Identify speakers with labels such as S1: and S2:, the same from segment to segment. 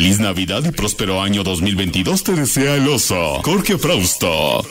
S1: Feliz Navidad y próspero año 2022 te desea el oso. Jorge Frausto.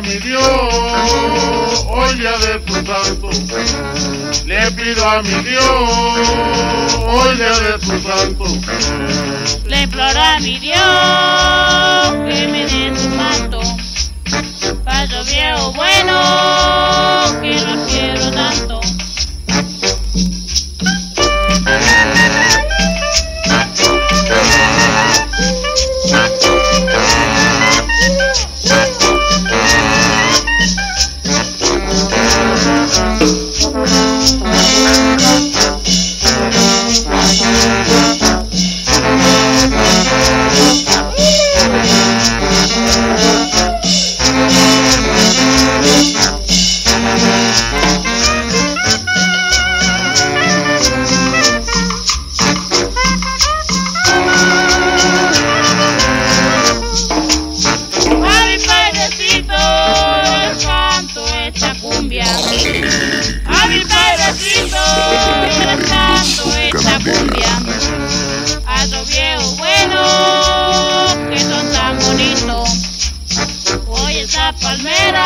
S2: Pido a mi Dios, hoy día de tu santo. Le pido a mi Dios, hoy día de tu santo.
S3: Le imploro a mi Dios que me dé su manto. Palmera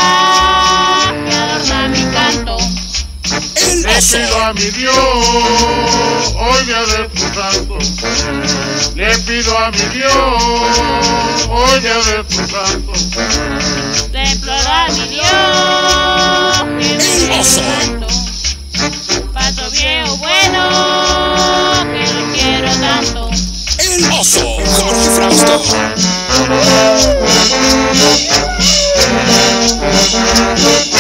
S3: que adorna mi canto.
S2: Le pido a mi Dios, hoy día de tu santo. Le pido a mi Dios, hoy día de tu santo.
S3: Le imploro a mi Dios que me dé su manto. Paso viejo bueno que lo quiero tanto.
S1: El oso. Jorge Frausto. Thank you.